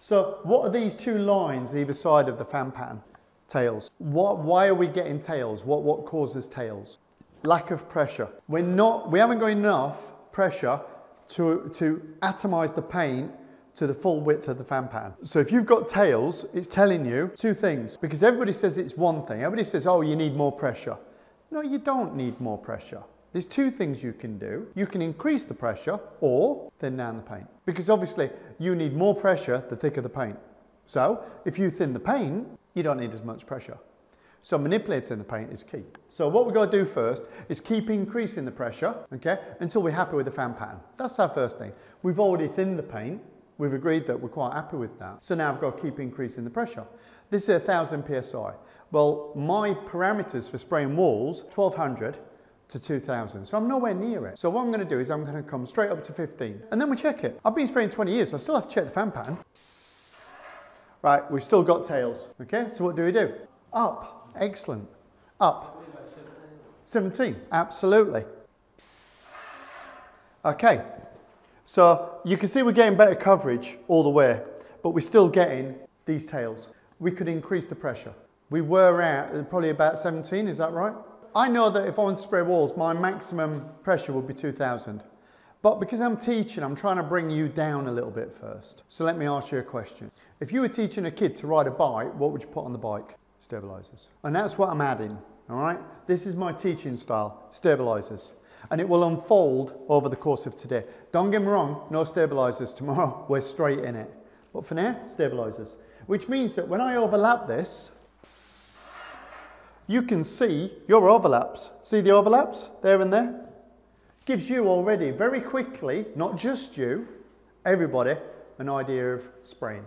So what are these two lines either side of the fan pattern? Tails. What, why are we getting tails? What, what causes tails? Lack of pressure. We're not, we haven't got enough pressure to, to atomize the paint to the full width of the fan pattern. So if you've got tails, it's telling you two things because everybody says it's one thing. Everybody says, oh, you need more pressure. No, you don't need more pressure. There's two things you can do. You can increase the pressure or thin down the paint. Because obviously you need more pressure the thicker the paint. So if you thin the paint, you don't need as much pressure. So manipulating the paint is key. So what we've got to do first is keep increasing the pressure, okay, until we're happy with the fan pattern. That's our first thing. We've already thinned the paint. We've agreed that we're quite happy with that. So now I've got to keep increasing the pressure. This is 1000 PSI. Well, my parameters for spraying walls, 1200 to 2000. So I'm nowhere near it. So what I'm going to do is I'm going to come straight up to 15 and then we check it. I've been spraying 20 years, so I still have to check the fan pattern. Right, we've still got tails. Okay, so what do we do? Up, excellent. Up. 17, absolutely. Okay, so you can see we're getting better coverage all the way, but we're still getting these tails. We could increase the pressure. We were at probably about 17, is that right? I know that if I want to spray walls, my maximum pressure would be 2000. But because I'm teaching, I'm trying to bring you down a little bit first. So let me ask you a question. If you were teaching a kid to ride a bike, what would you put on the bike? Stabilizers. And that's what I'm adding, all right? This is my teaching style, stabilizers. And it will unfold over the course of today. Don't get me wrong, no stabilizers tomorrow. We're straight in it. But for now, stabilizers. Which means that when I overlap this, you can see your overlaps. See the overlaps there and there? Gives you already very quickly, not just you, everybody, an idea of spraying.